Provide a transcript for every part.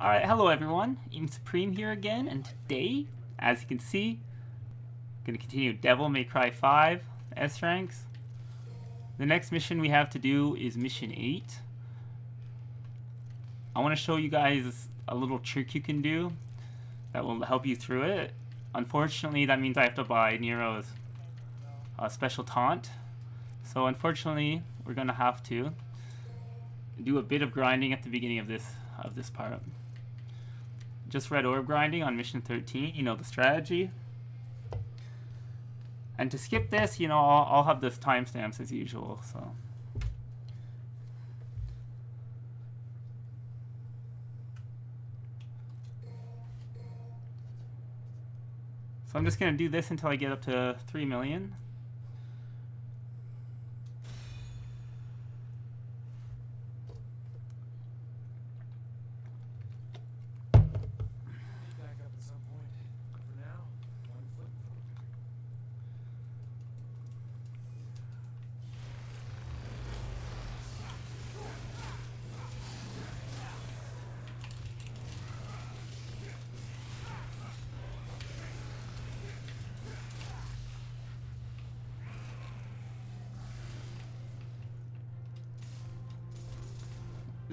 Alright, hello everyone, Eem Supreme here again, and today, as you can see, I'm going to continue Devil May Cry 5 S ranks. The next mission we have to do is mission 8. I want to show you guys a little trick you can do that will help you through it. Unfortunately, that means I have to buy Nero's uh, special taunt. So unfortunately, we're going to have to do a bit of grinding at the beginning of this of this part just red orb grinding on mission 13, you know the strategy. And to skip this, you know, I'll, I'll have the timestamps as usual, so. So I'm just going to do this until I get up to 3 million.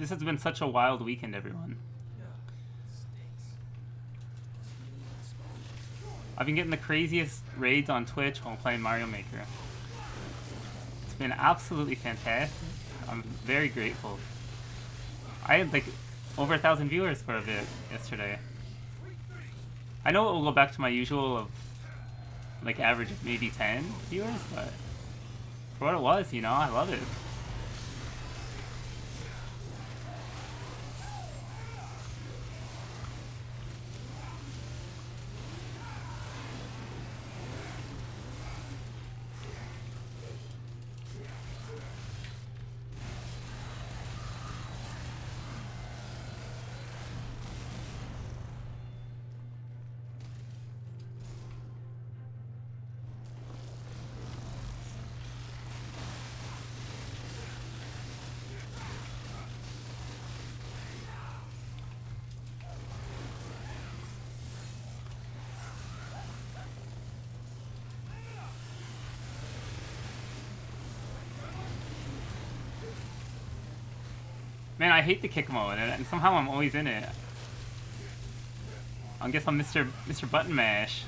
This has been such a wild weekend, everyone. I've been getting the craziest raids on Twitch while playing Mario Maker. It's been absolutely fantastic. I'm very grateful. I had like over a thousand viewers for a bit yesterday. I know it will go back to my usual of like average of maybe 10 viewers, but for what it was, you know, I love it. Man, I hate the kick mode, and somehow I'm always in it. I guess I'm Mr. Mr. Button Mash.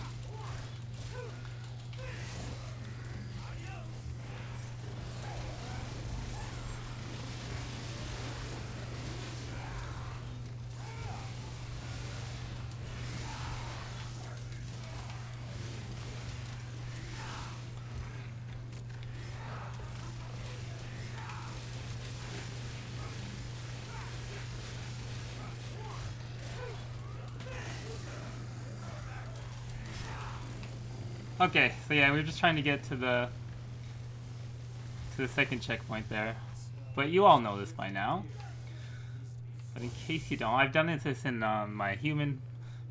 Okay, so yeah, we are just trying to get to the to the second checkpoint there. But you all know this by now. But in case you don't, I've done this in um, my human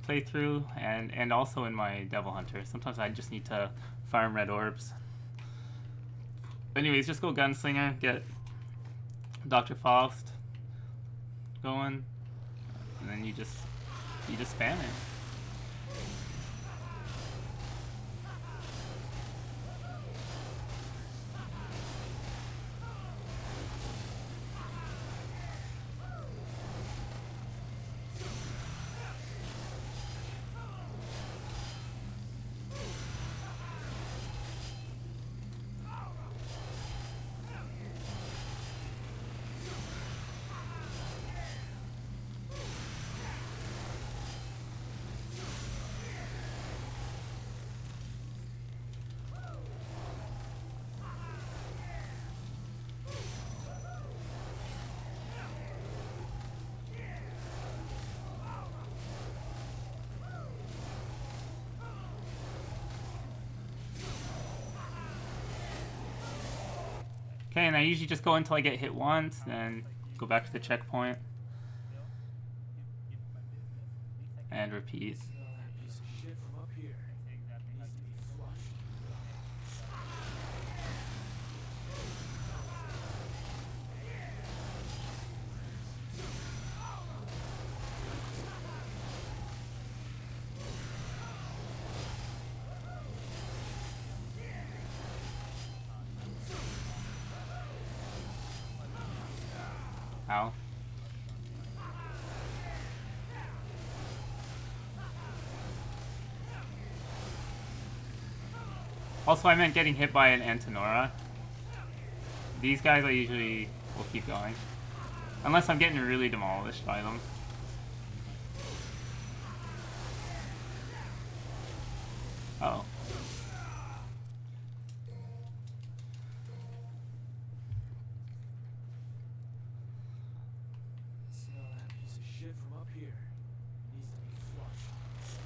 playthrough and, and also in my Devil Hunter. Sometimes I just need to farm red orbs. Anyways, just go Gunslinger, get Dr. Faust going, and then you just you just spam it. I usually just go until I get hit once, then go back to the checkpoint. And repeat. Also, I meant getting hit by an Antenora. These guys I usually will keep going. Unless I'm getting really demolished by them. Uh oh. Smell that piece of shit from up here. It needs to be flushed.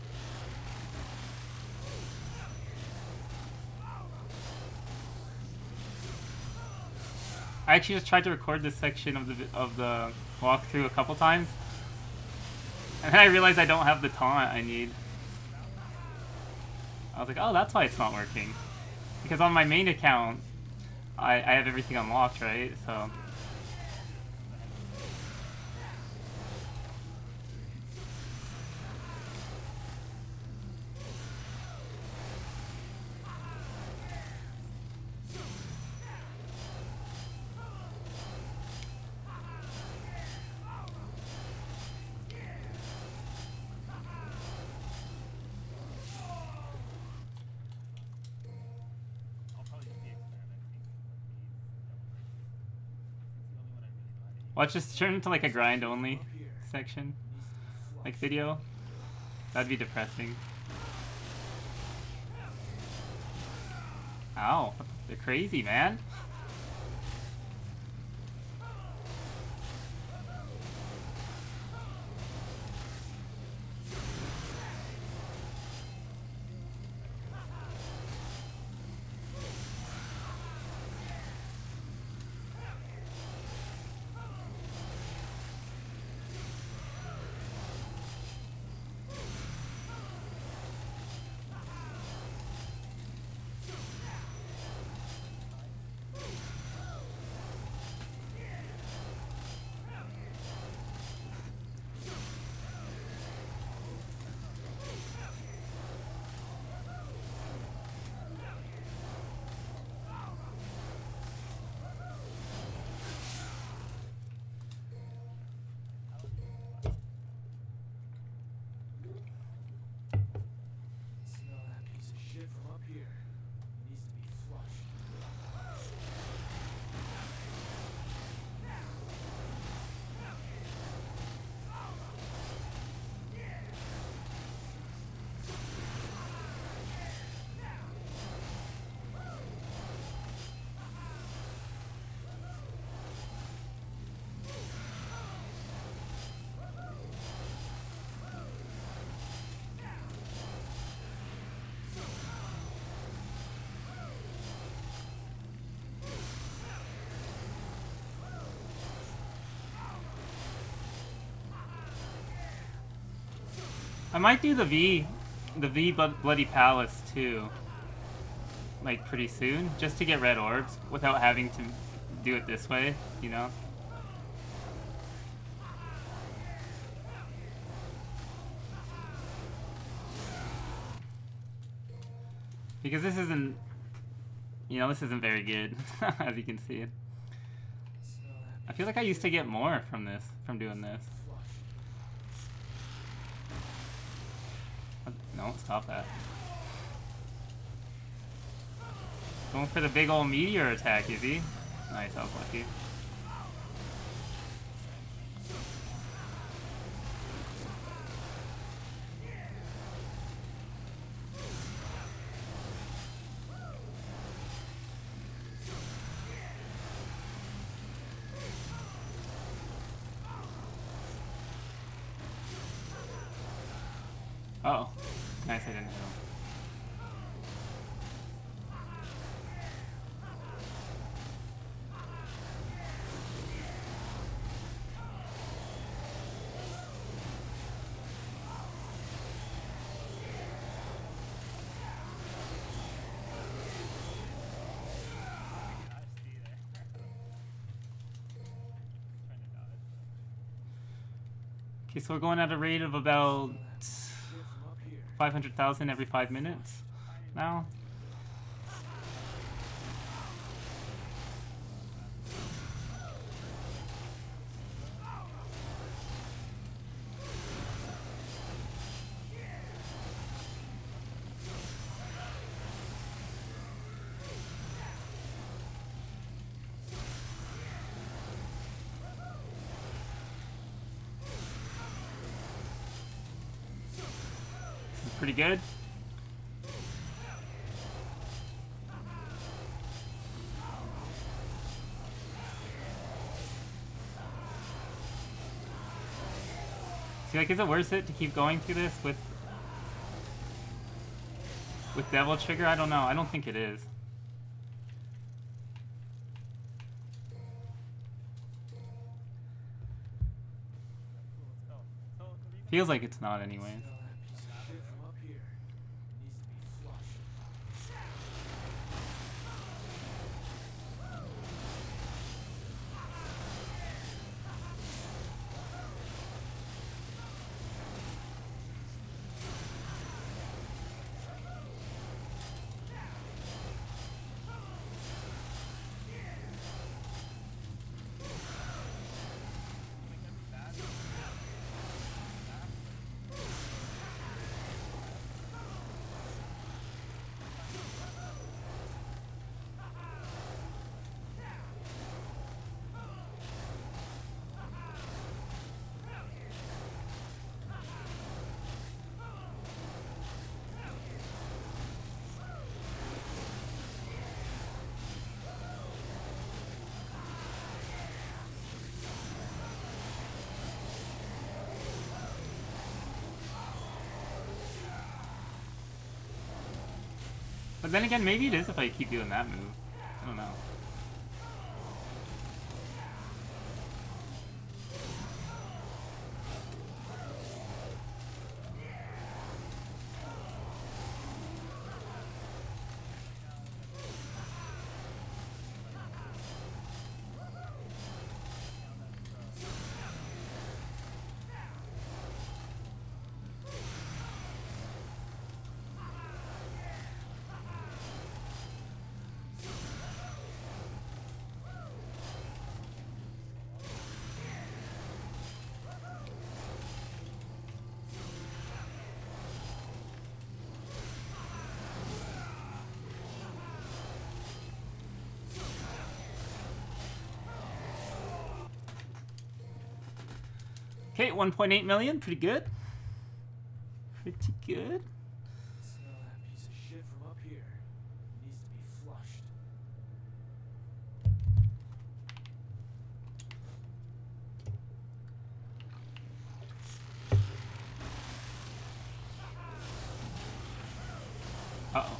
I actually just tried to record this section of the of the walkthrough a couple times, and then I realized I don't have the taunt I need. I was like, oh, that's why it's not working. Because on my main account, I, I have everything unlocked, right? So. Watch this turn into like a grind only section, like video. That'd be depressing. Ow, they're crazy, man. Smell that piece of shit from up here. It needs to be flushed. I might do the V, the V Blo- Bloody Palace too. Like pretty soon, just to get red orbs without having to do it this way, you know? Because this isn't, you know, this isn't very good, as you can see. I feel like I used to get more from this, from doing this. flush. What? No, stop that. Going for the big old meteor attack, is he? Nice, I was lucky. Uh oh. Nice, I didn't hit him. Okay, so we're going at a rate of about Shit from up here. 500,000 every five minutes now. Pretty good. See, like, is it worth it to keep going through this with with Devil Trigger? I don't know. I don't think it is. Feels like it's not anyways. Smell that piece of shit from up here. It needs to be flushed. But then again, maybe it is if I keep doing that move. I don't know. Okay, 1.8 million, pretty good. Pretty good. Smell that piece of shit from up here. It needs to be flushed. Uh-oh.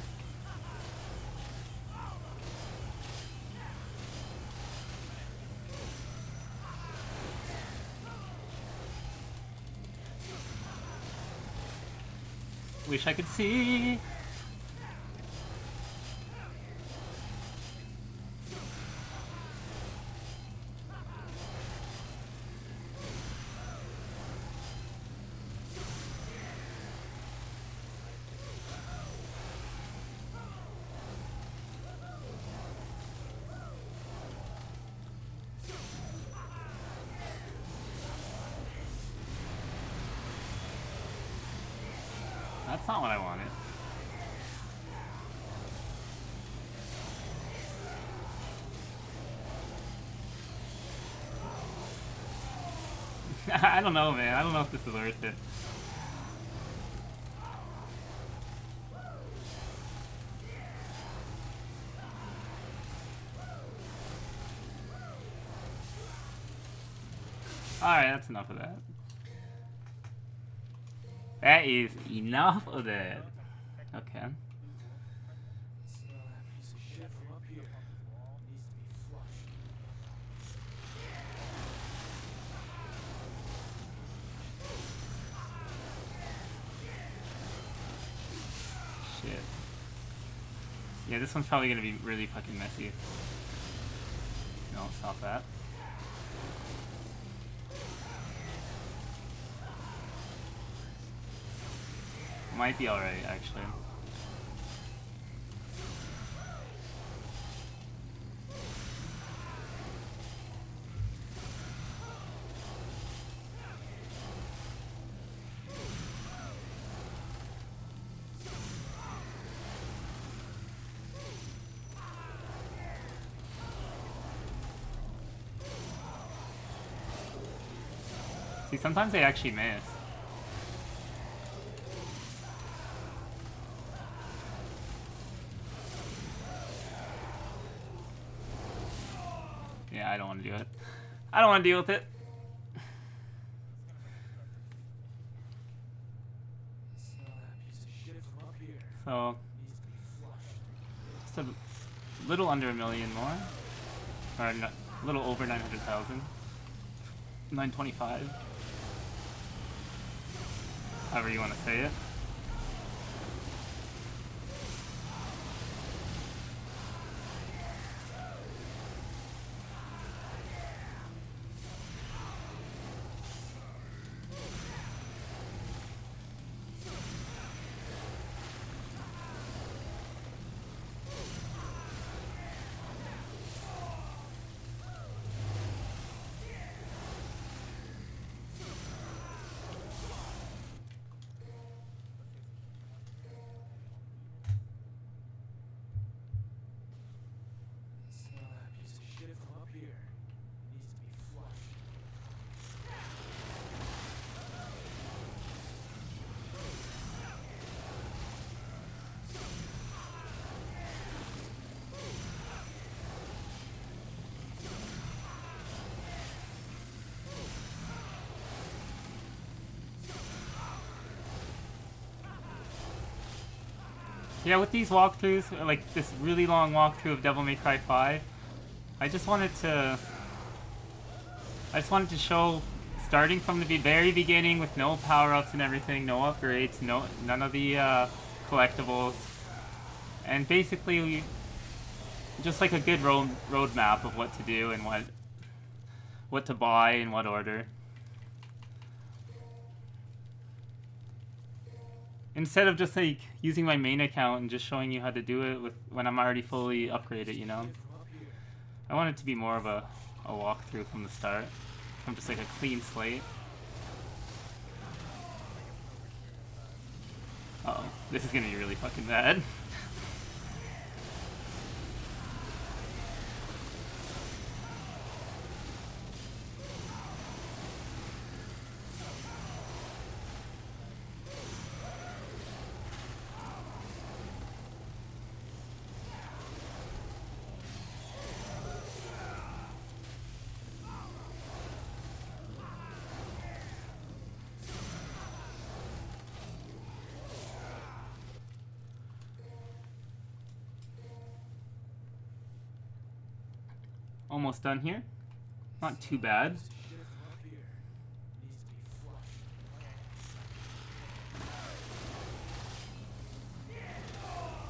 Wish I could see. That's not what I wanted. I don't know, man. I don't know if this is worth it. Alright, that's enough of that. That enough of that. Okay. Shit. Yeah, this one's probably gonna be really fucking messy. No, stop that. Might be alright, actually. See, sometimes they actually miss. I don't want to do it. I don't want to deal with it. So just a little under a million more, or a little over nine hundred thousand. Nine twenty-five. However you want to say it. Smell that piece of shit from up here. Needs to be flushed. Yeah, with these walkthroughs, like this really long walkthrough of Devil May Cry 5, I just wanted to... I just wanted to show, starting from the very beginning with no power-ups and everything, no upgrades, no none of the uh, collectibles, and basically just like a good road roadmap of what to do and what what to buy in what order. Instead of just like using my main account and just showing you how to do it with when I'm already fully upgraded, you know. I want it to be more of a, a walkthrough from the start. From just like a clean slate. Uh oh, this is gonna be really fucking bad. Almost done here. Not too bad.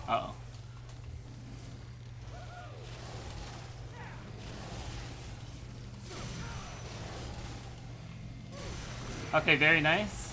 Uh oh. Okay, very nice.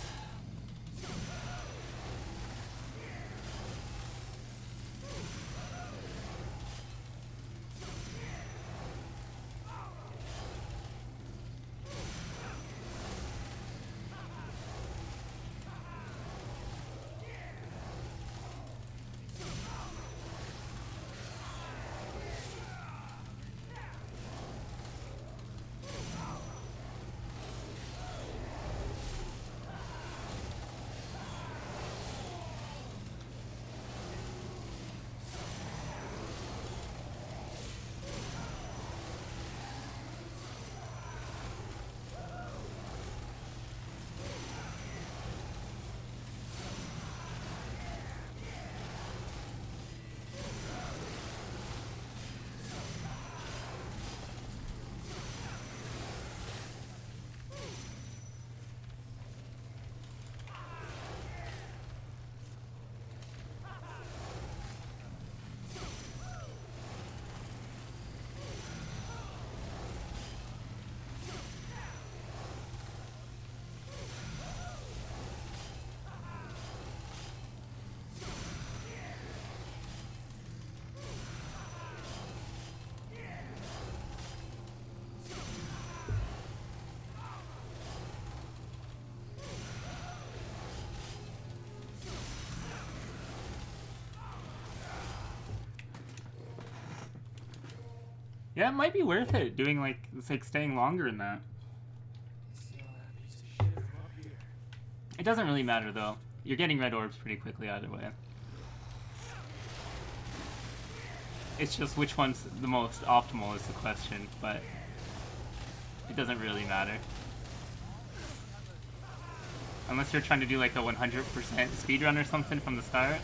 Yeah, it might be worth it doing like it's like staying longer in that. It doesn't really matter though. You're getting red orbs pretty quickly either way. It's just which one's the most optimal is the question, but it doesn't really matter. Unless you're trying to do like a 100% speed run or something from the start.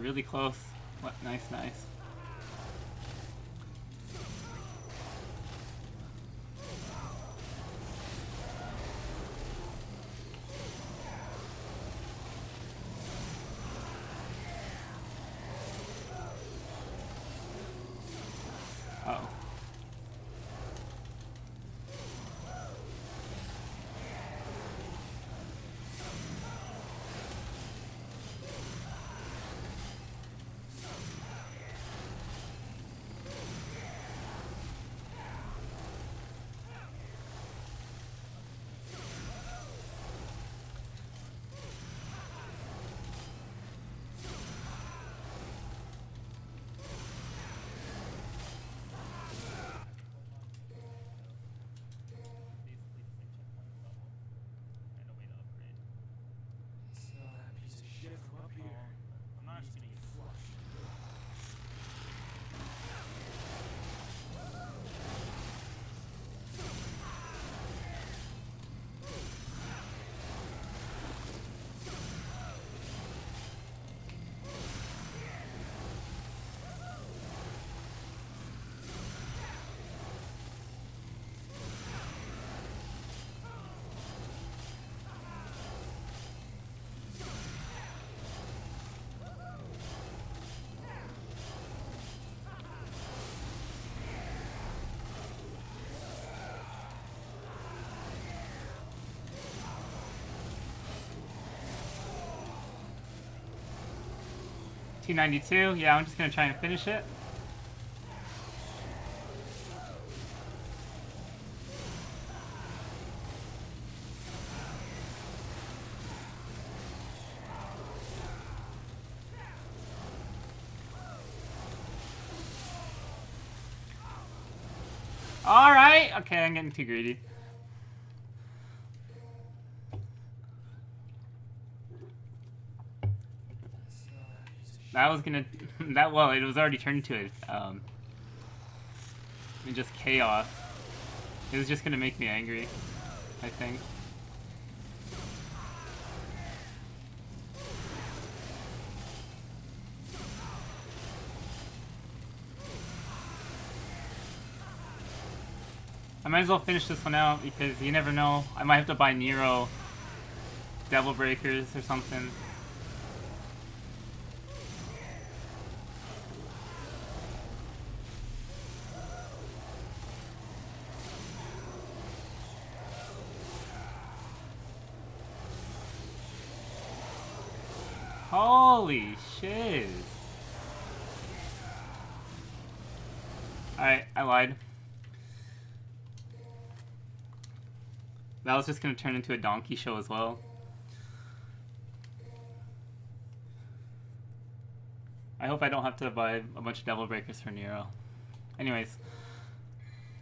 Really close. What? Nice, nice. Uh oh. Smell that piece of shit from up here. I'm not Needs to be flushed. T92, yeah, I'm just gonna try and finish it. Alright, okay, I'm getting too greedy. That was gonna that well, it was already turned to it. Um, and just chaos. It was just gonna make me angry. I think. I might as well finish this one out because you never know. I might have to buy Nero Devil Breakers or something. Shit. Alright, I lied. That was just gonna turn into a donkey show as well. I hope I don't have to buy a bunch of Devil Breakers for Nero. Anyways,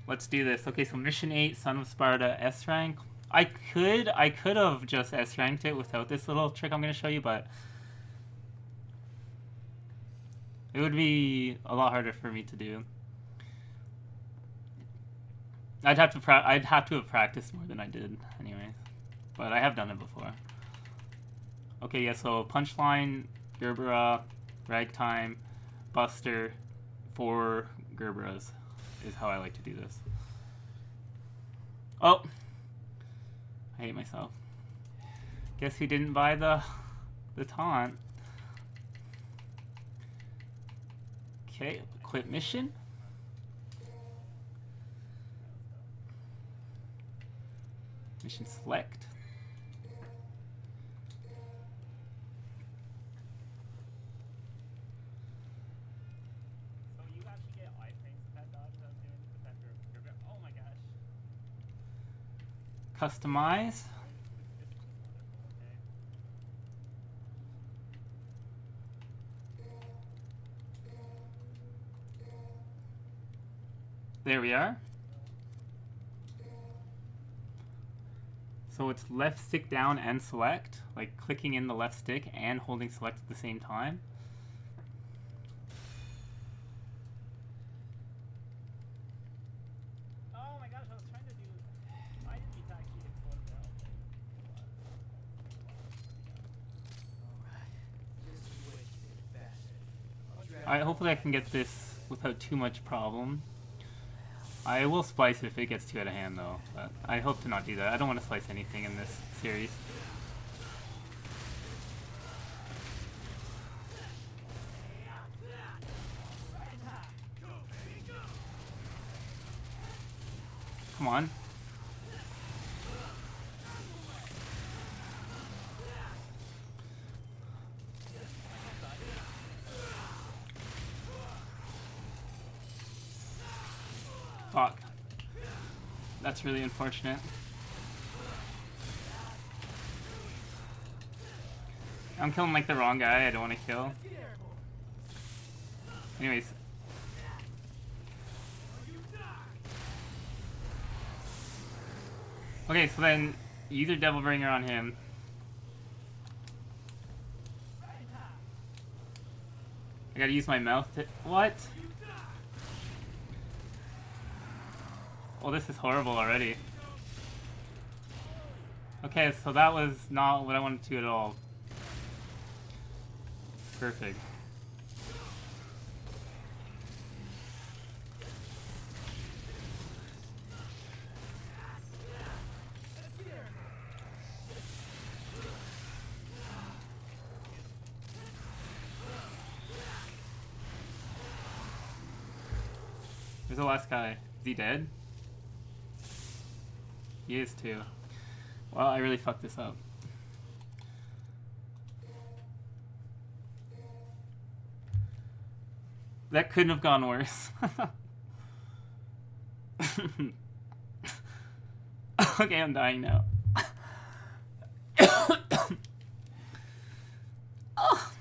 let's do this. Okay, so Mission 8, Son of Sparda, S rank. I could, I could have just S ranked it without this little trick I'm gonna show you, but it would be a lot harder for me to do. I'd have to pra- I'd have to have practiced more than I did, anyways. But I have done it before. Okay, yeah. So punchline, Gerbera, ragtime, Buster, four Gerberas is how I like to do this. Oh, I hate myself. Guess who didn't buy the the taunt? Okay, quit mission. Mission select. So you actually get iframes with that dodge that I was doing with that Ger- Gerber- Oh my gosh. Customize. There we are. So it's left stick down and select, like clicking in the left stick and holding select at the same time. Oh my gosh, I was trying to do. I didn't mean to actually hit photo Just you wait, you big bastard. I'll drag I hopefully I can get this without too much problem. I will splice it if it gets too out of hand though, but I hope to not do that. I don't want to splice anything in this series. That's really unfortunate. I'm killing like the wrong guy I don't want to kill. Anyways. Okay, so then use your Devil Bringer on him. I gotta use my mouth to- What? Oh, this is horrible already. Okay, so that was not what I wanted to at all. Perfect. Where's the last guy? Is he dead? Is too. Well, I really fucked this up. That couldn't have gone worse. okay, I'm dying now. oh.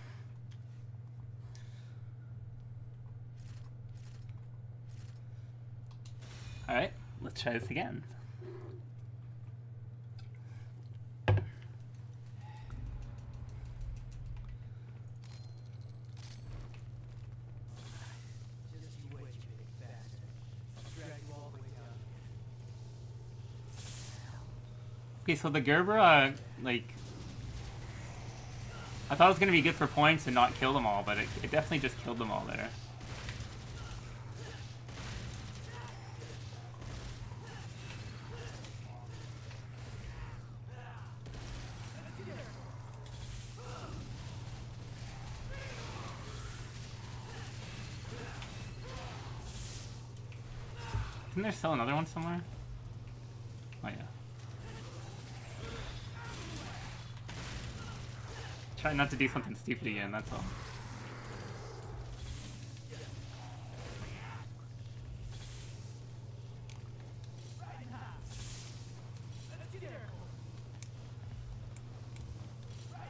Alright, let's try this again. Just you wait, you big bastard. I'll drag you all the way down. Okay, so the Gerber, uh, like, I thought it was gonna be good for points and not kill them all, but it, it definitely just killed them all there. Isn't there still another one somewhere? Oh yeah. Try not to do something stupid again, that's all.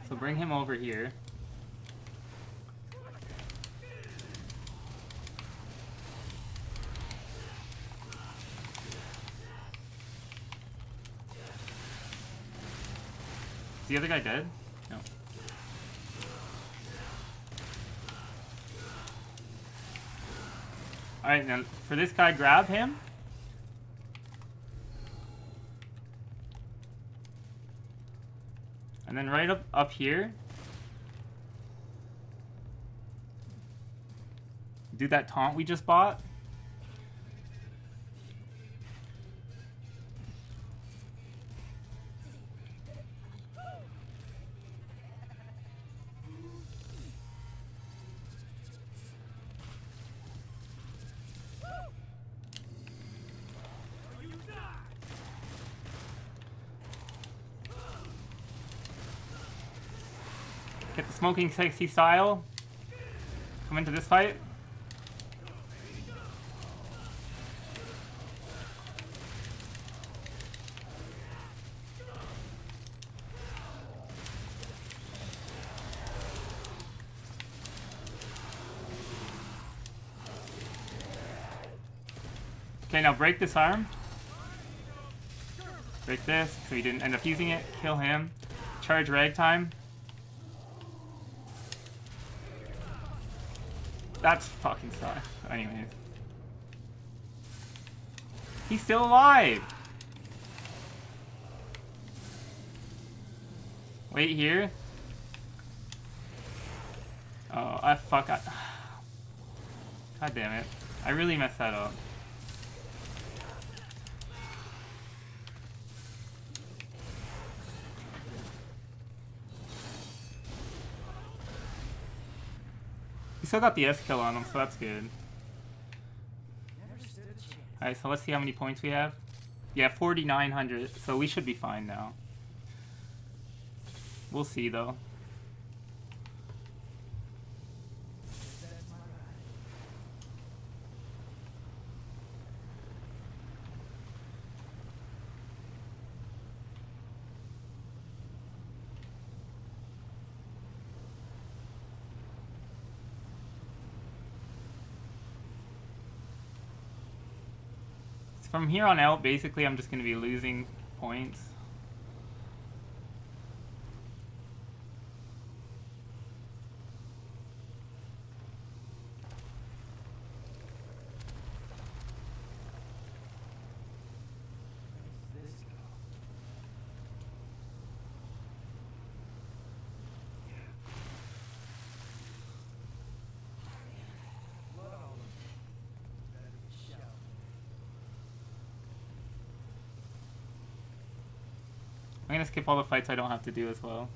So bring him over here. The other guy dead? No. Alright, now for this guy, grab him. And then right up up here. Do that taunt we just bought. Smoking sexy style. Come into this fight. Okay, now break this arm. Break this, so he didn't end up using it. Kill him. Charge ragtime. That's fucking sucks. Anyways. He's still alive! Wait here. Oh, I fuck. I, God damn it. I really messed that up. We still got the S kill on him, so that's good. Alright, so let's see how many points we have. Yeah, 4,900, so we should be fine now. We'll see, though. That's my ride. From here on out, basically, I'm just going to be losing points. Where does this go? Blood all over me. Better be shouting. I'm to skip all the fights I don't have to do as well.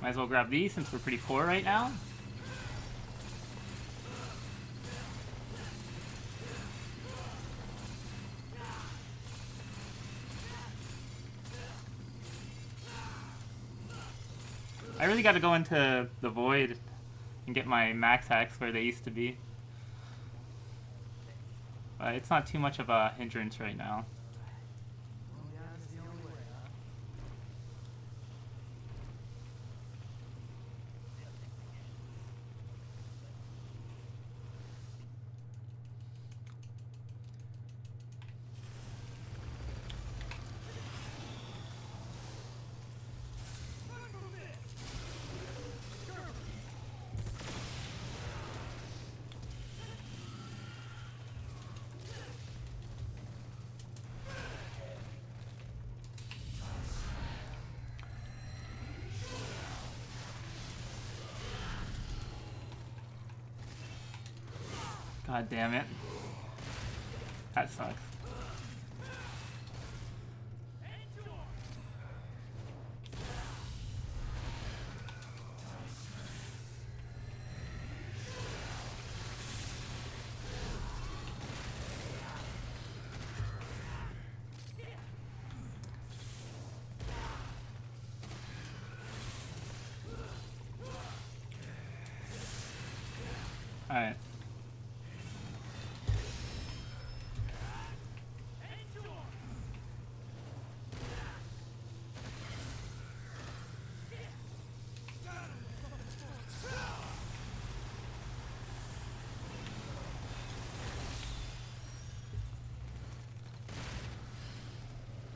Might as well grab these since we're pretty poor right now. Really got to go into the void and get my max hacks where they used to be. But it's not too much of a hindrance right now. Going down is the only way, huh? God damn it. That sucks. Alright.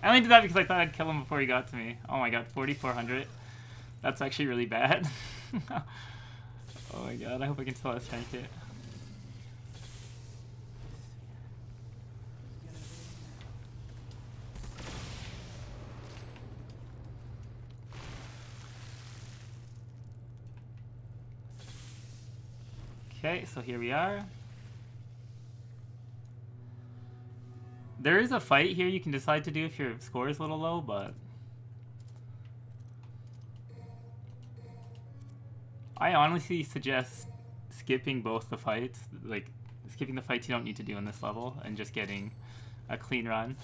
I only did that because I thought I'd kill him before he got to me. Oh my god, 4,400. That's actually really bad. oh my god, I hope I can still outrank it. Okay, so here we are. There is a fight here you can decide to do if your score is a little low, but... I honestly suggest skipping both the fights, like, skipping the fights you don't need to do in this level, and just getting a clean run.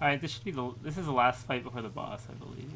Alright, this should be the this is the last fight before the boss, I believe.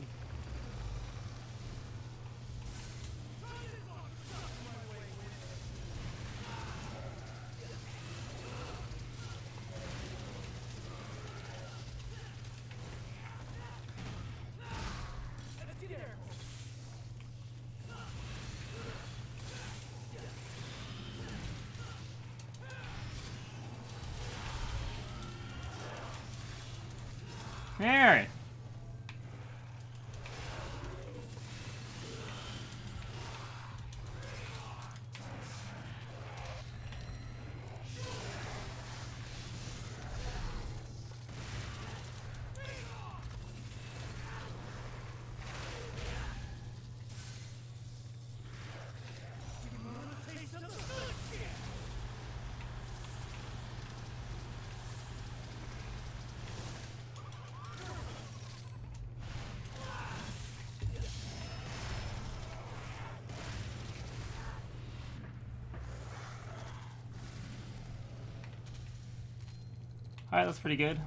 Alright, that's pretty good.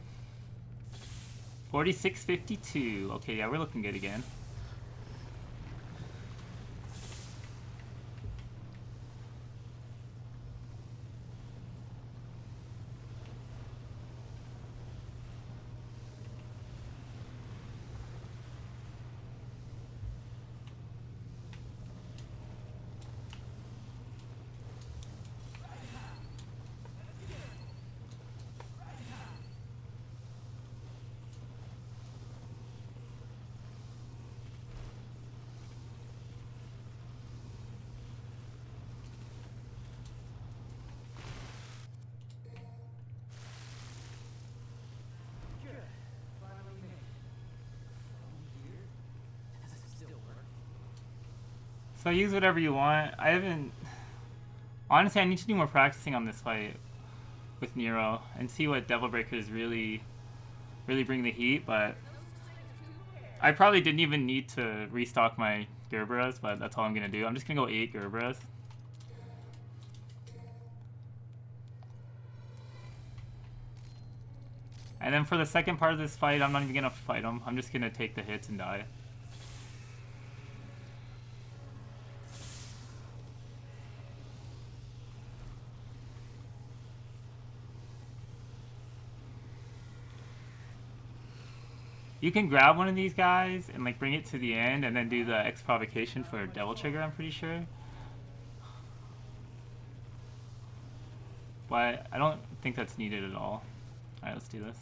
46.52. Okay, yeah, we're looking good again. Good. Finally made it. Phone here? Does it still work? So use whatever you want. I haven't... Honestly, I need to do more practicing on this fight with Nero and see what Devil Breakers really, really bring the heat, but I probably didn't even need to restock my Gerberas, but that's all I'm going to do. I'm just going to go 8 Gerberas. And then for the second part of this fight, I'm not even going to fight him. I'm just going to take the hits and die. You can grab one of these guys and like bring it to the end and then do the X provocation for Devil Trigger, I'm pretty sure. But I don't think that's needed at all. Alright, let's do this.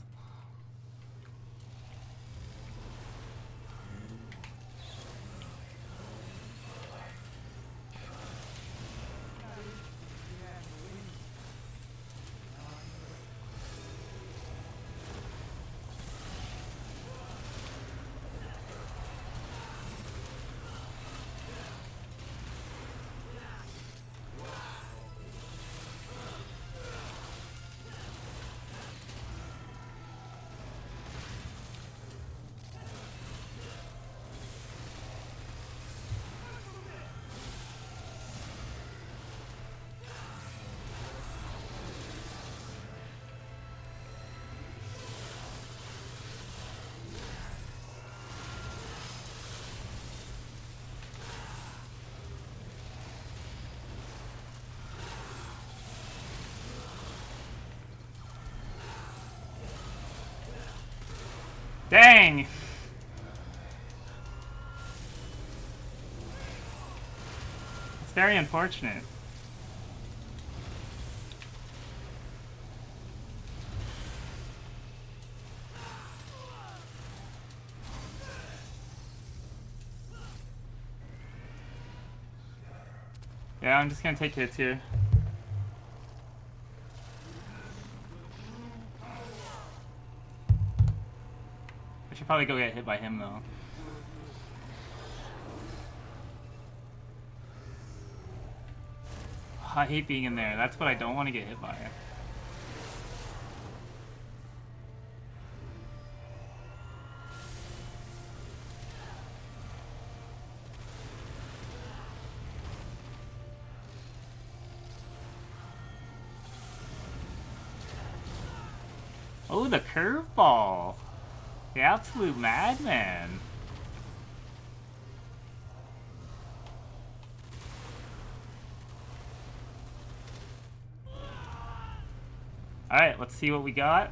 Dang! It's very unfortunate. Yeah, I'm just gonna take hits here. Should probably go get hit by him though. I hate being in there. That's what I don't want to get hit by. Oh, the curveball. The absolute madman. Alright, let's see what we got.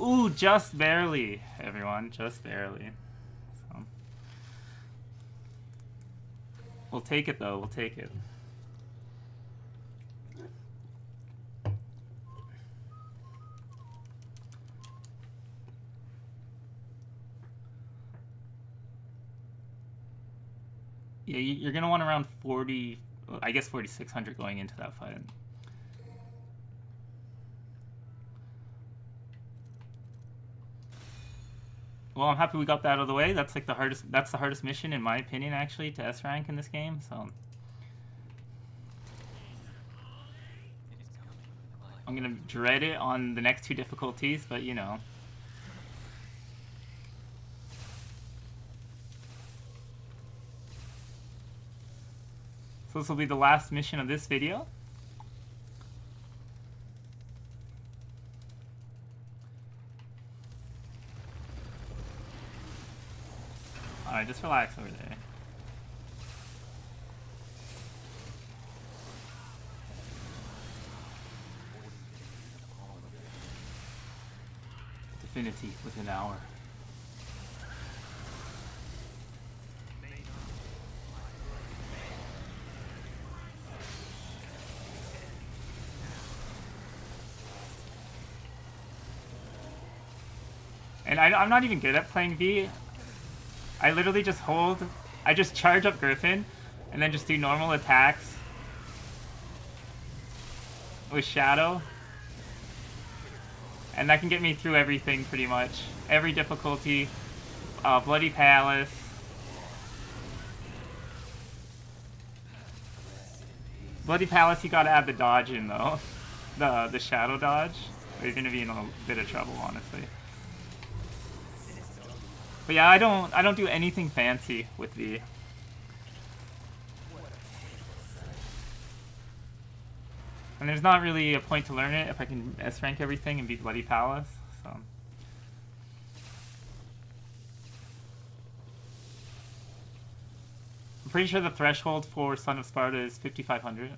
Ooh, just barely, everyone. Just barely. So. We'll take it, though. We'll take it. You're gonna want around 40, I guess 4,600 going into that fight. Well, I'm happy we got that out of the way. That's like the hardest. That's the hardest mission, in my opinion, actually, to S rank in this game. So I'm gonna dread it on the next two difficulties, but you know. This will be the last mission of this video. Alright, just relax over there. Divinity within an hour. And I, I'm not even good at playing V. I literally just hold, I just charge up Griffon, and then just do normal attacks with Shadow. And that can get me through everything pretty much. Every difficulty. Uh, Bloody Palace. Bloody Palace, you gotta add the dodge in though. The the shadow dodge. Or you're gonna be in a bit of trouble, honestly. But yeah, I don't I don't do anything fancy with V. And there's not really a point to learn it if I can S rank everything and beat Bloody Palace. I'm pretty sure the threshold for Son of Sparda is 5500.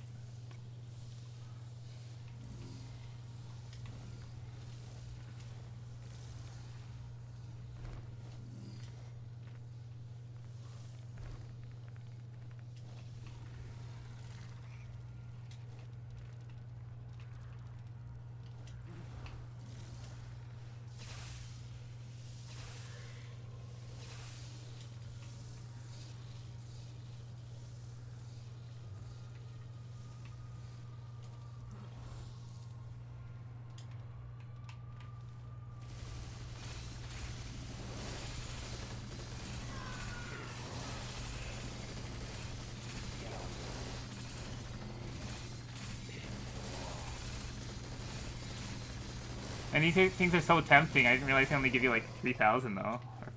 And these things are so tempting. I didn't realize they only give you like 3,000 though. Or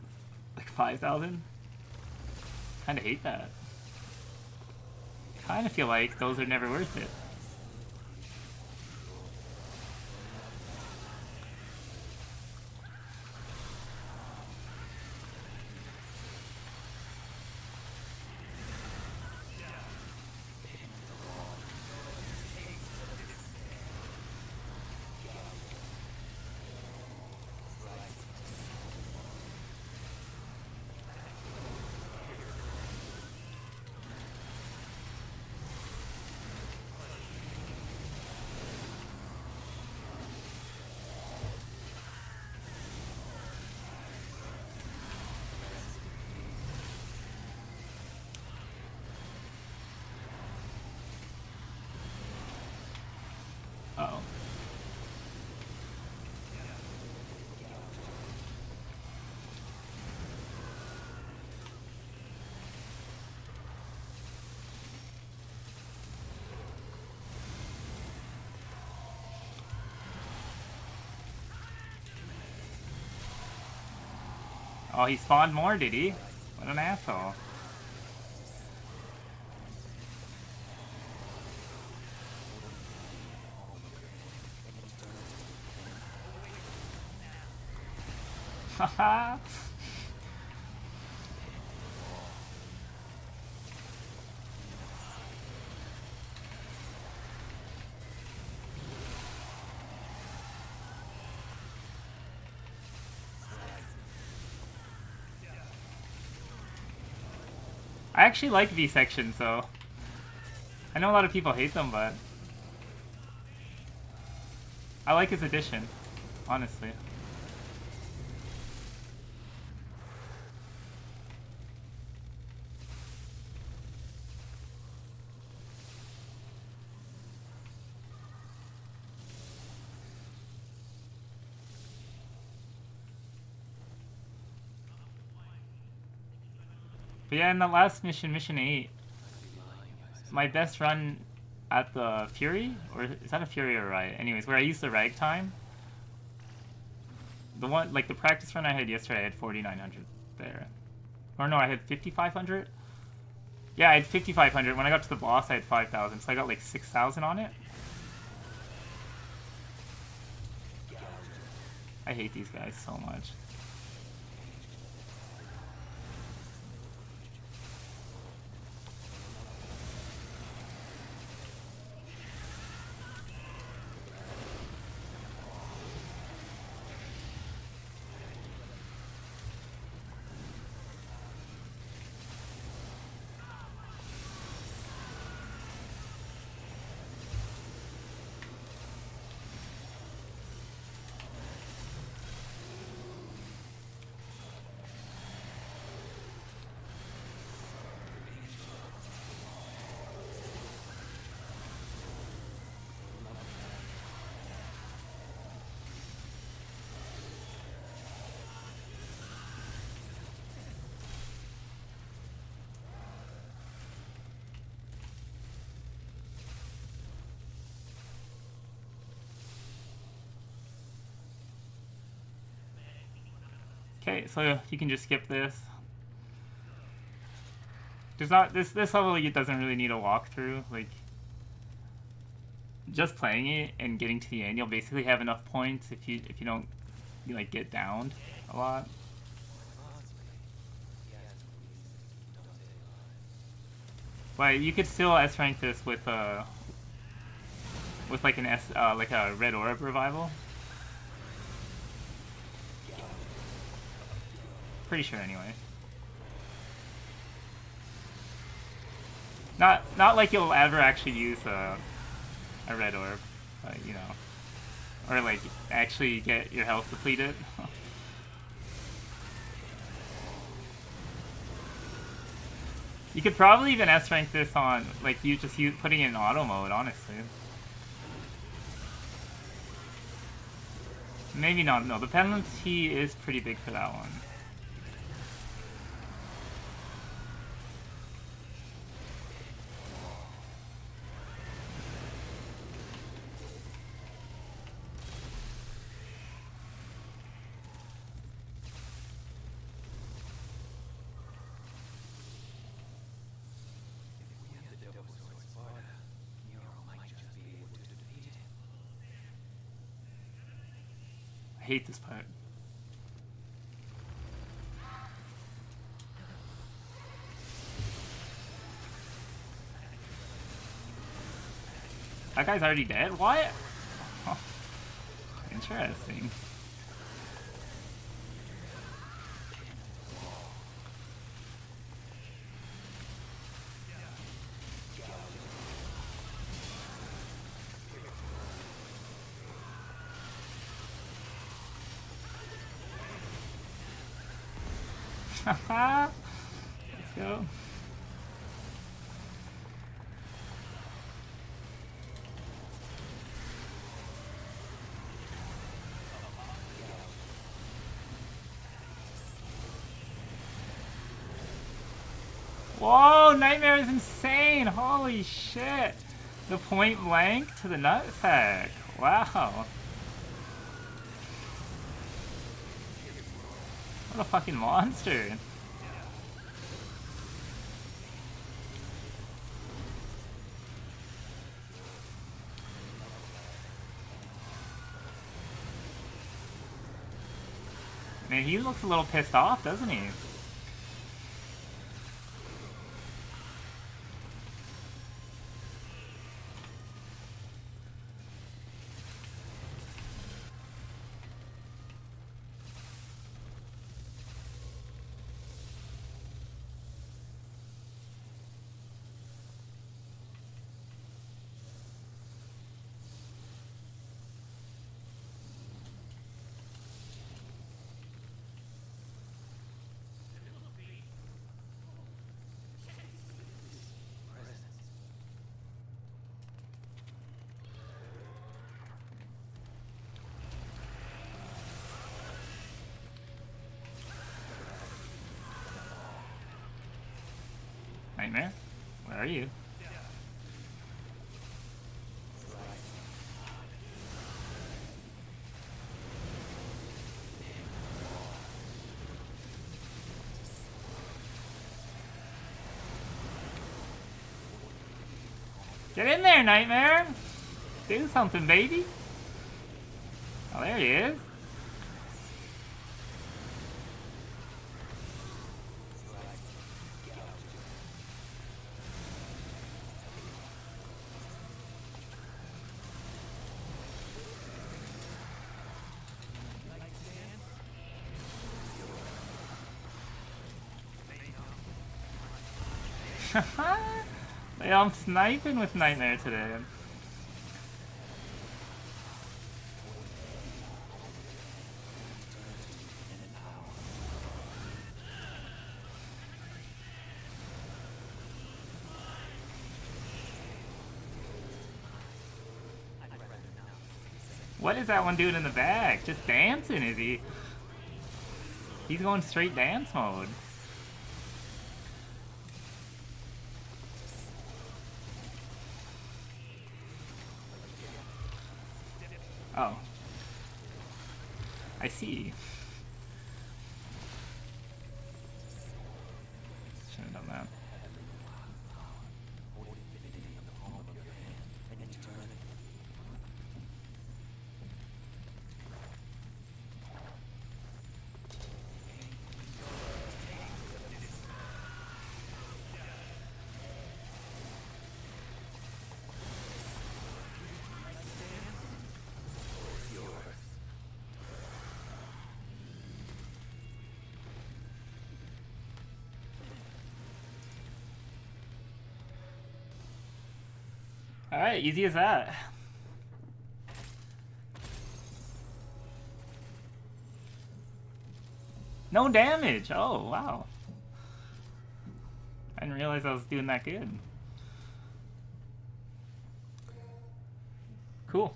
like 5,000. Kinda hate that. Kinda feel like those are never worth it. Oh, he spawned more, did he? What an asshole. Haha! Actually like V sections though. I know a lot of people hate them, but I like his addition, honestly. But yeah, in the last mission, mission 8, my best run at the Fury, or is that a Fury or Riot? Anyways, where I used the ragtime, the one, like the practice run I had yesterday, I had 4,900 there. Or no, I had 5,500? Yeah, I had 5,500. When I got to the boss, I had 5,000, so I got like 6,000 on it. I hate these guys so much. Okay, so you can just skip this. There's not this this level it doesn't really need a walkthrough. Like just playing it and getting to the end, you'll basically have enough points if you if you don't you like get downed a lot. But you could still S rank this with uh with like an S uh, like a red orb revival. Pretty sure anyway. Not not like you'll ever actually use a a red orb, but you know. Or like actually get your health depleted. you could probably even S rank this on like you just use putting it in auto mode, honestly. Maybe not, no, the penalty is pretty big for that one. Hate this part. That guy's already dead? What? Interesting. Let's go. Whoa, Nightmare is insane! Holy shit! The point blank to the nut nutsack. Wow. What a fucking monster. Man, he looks a little pissed off, doesn't he? Nightmare? Where are you? Get there, Nightmare! Do something, baby! Oh, there he is. Yeah, I'm sniping with Nightmare today. What is that one doing in the back? Just dancing, is he? He's going straight dance mode. Oh. I see. Easy as that. No damage! Oh, wow. I didn't realize I was doing that good. Cool.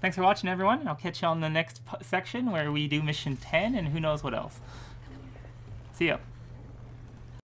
Thanks for watching, everyone. I'll catch you on the next section where we do mission 10 and who knows what else. See ya.